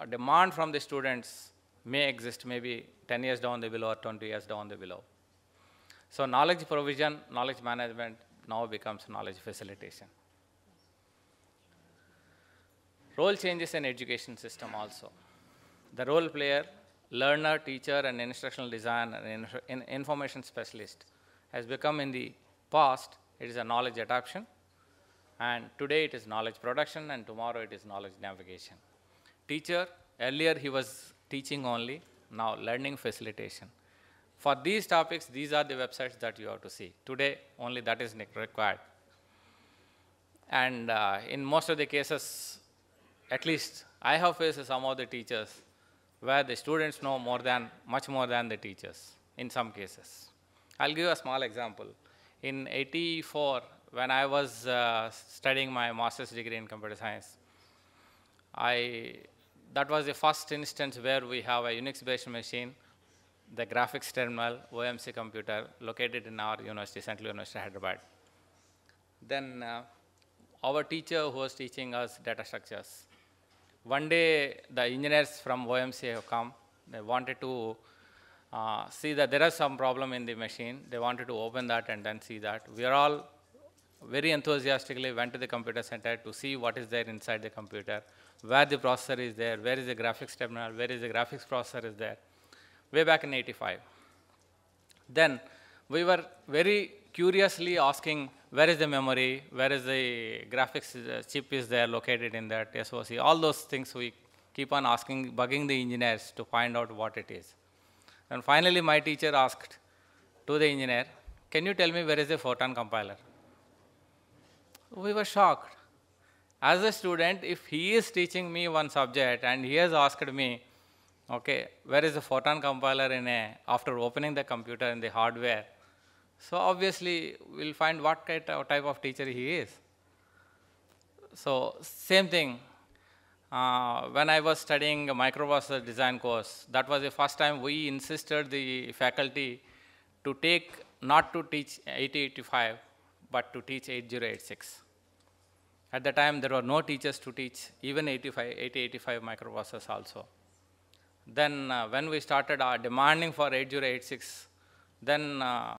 a demand from the students may exist maybe 10 years down the below or 20 years down the below. So knowledge provision, knowledge management now becomes knowledge facilitation. Role changes in education system also. The role player, learner, teacher, and instructional design and in information specialist has become in the past, it is a knowledge adoption, and today it is knowledge production, and tomorrow it is knowledge navigation. Teacher, earlier he was teaching only, now learning facilitation. For these topics, these are the websites that you have to see. Today, only that is required. And uh, in most of the cases, at least I have faced some of the teachers where the students know more than, much more than the teachers in some cases. I'll give a small example. In 84, when I was uh, studying my master's degree in computer science, I, that was the first instance where we have a Unix-based machine, the graphics terminal, OMC computer, located in our university, Central University, Hyderabad. Then uh, our teacher who was teaching us data structures, one day the engineers from OMC have come, they wanted to uh, see that there is some problem in the machine. They wanted to open that and then see that. We are all very enthusiastically went to the computer center to see what is there inside the computer, where the processor is there, where is the graphics terminal, where is the graphics processor is there, way back in 85. Then we were very curiously asking where is the memory, where is the graphics uh, chip is there located in that SOC, all those things we keep on asking, bugging the engineers to find out what it is. And finally, my teacher asked to the engineer, can you tell me where is the Fortran compiler? We were shocked. As a student, if he is teaching me one subject and he has asked me, okay, where is the Fortran compiler in a, after opening the computer in the hardware, so obviously we'll find what type of teacher he is. So same thing, uh, when I was studying a microprocessor design course, that was the first time we insisted the faculty to take, not to teach 8085, but to teach 8086. At the time, there were no teachers to teach even 85, 8085 microprocessors also. Then uh, when we started uh, demanding for 8086, then uh,